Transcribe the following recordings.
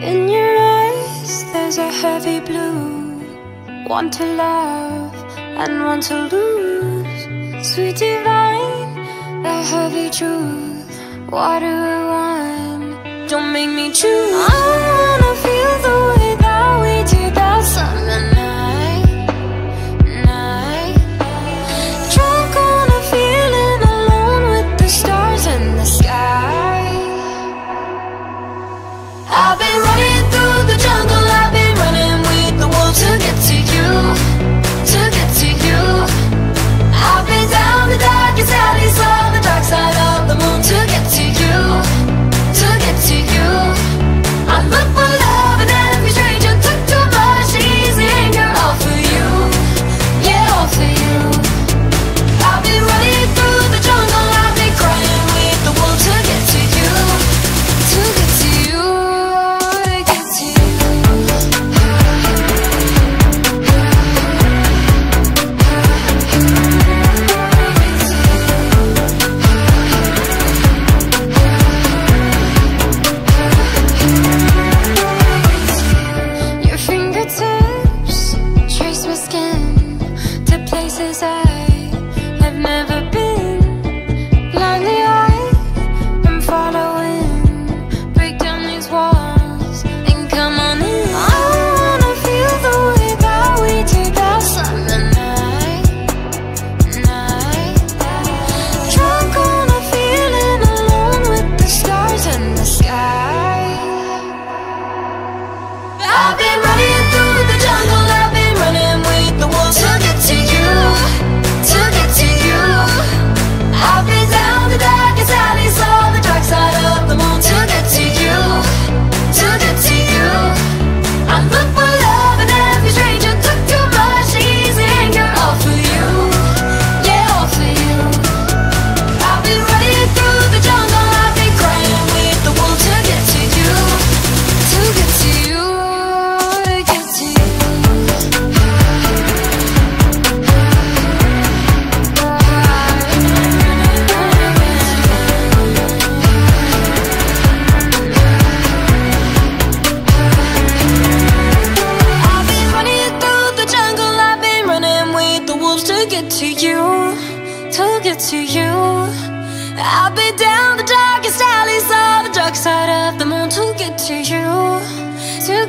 In your eyes, there's a heavy blue. One to love and one to lose. Sweet divine, the heavy truth. Water or wine, don't make me choose.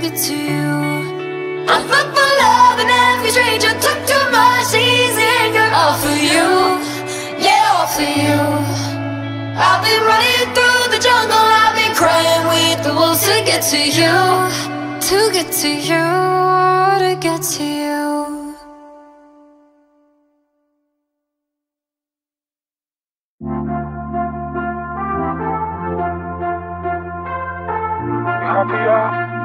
To to you. I look for love and every stranger took too much easy anger, all for you, yeah, all for you. I've been running through the jungle, I've been crying with the wolves to get to you, to get to you, to get to you. Uh,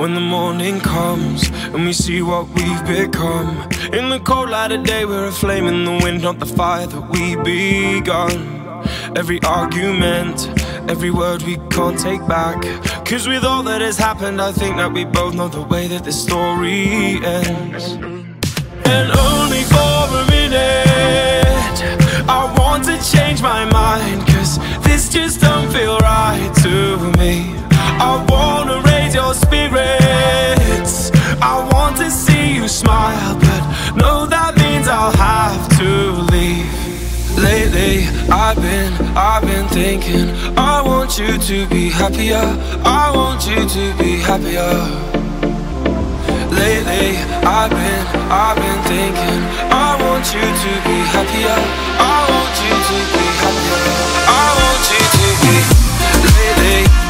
When the morning comes and we see what we've become In the cold light of day we're a flame in the wind Not the fire that we begun. Every argument, every word we can't take back. Cause with all that has happened I think that we both know the way that this story ends. And only for a minute I want to change my mind Cause this just don't feel right to me I wanna raise your spirits. I want to see you smile But that means I'll have to leave. Lately, I've been, I've been thinking I want you to be happier. I want you to be happier. Lately, I've been, I've been thinking I want you to be happier. I want you to be happier. I want you to be Lately,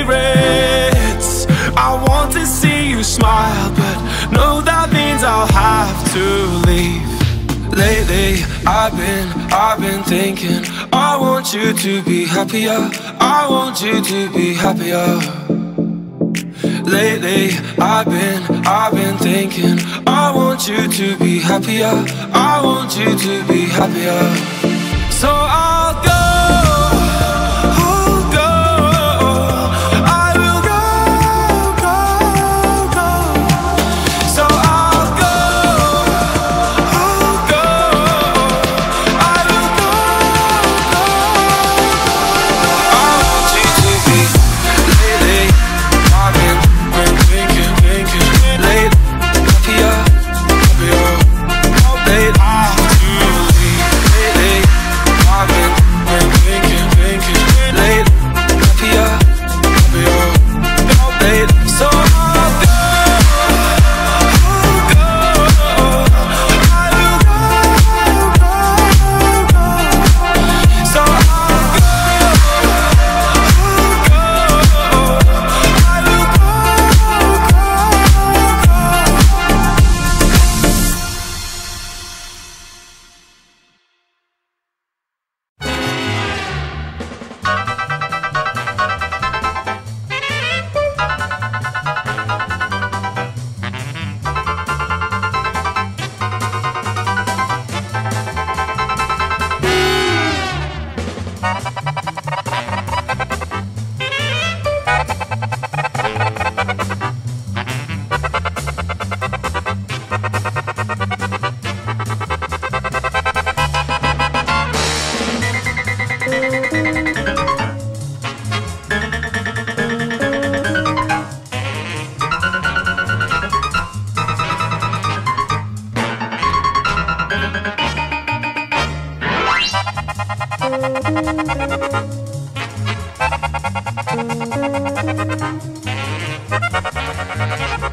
I'll have to leave. Lately, I've been, I've been thinking. I want you to be happier. I want you to be happier. Lately, I've been, I've been thinking. I want you to be happier. I want you to be happier. So I'll go. Thank you.